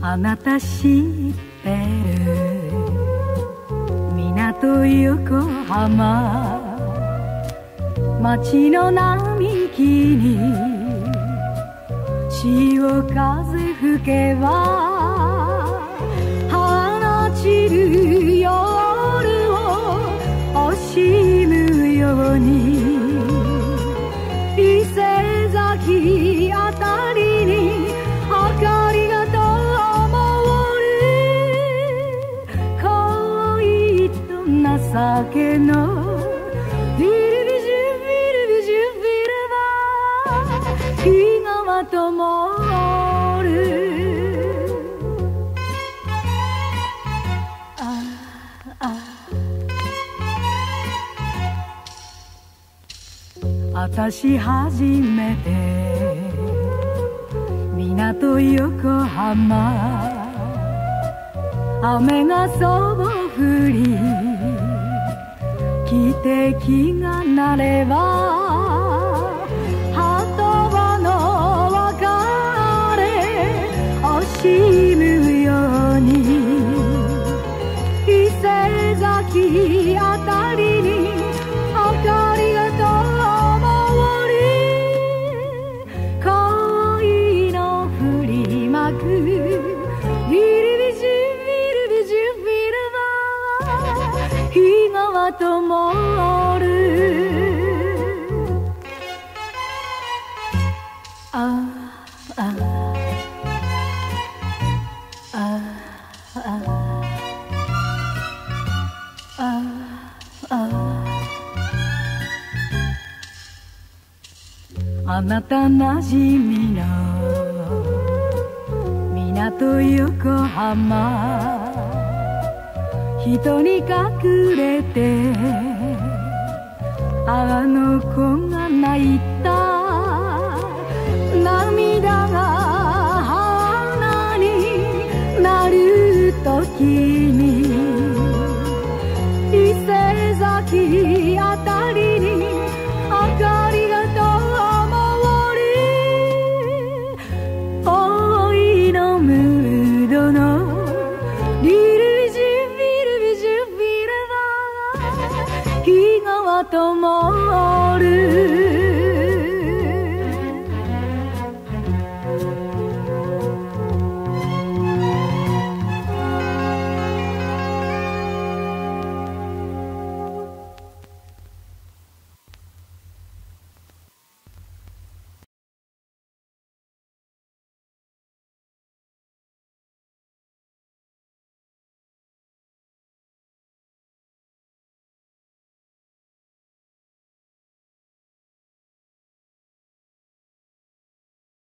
あなた知ってる。港横浜。街の並木に潮風吹けば放ちる夜を惜しむように。勢崎あたりに明かりが灯る。恋と情けのビルビジュビルビジュビルバ日がまとも私初めて港横浜雨がそぼ降り汽笛が鳴ればともる。ああああああ。あなたなじみの港横浜。人に隠れてあの子が泣いた。涙が花になる時に伊勢崎都梦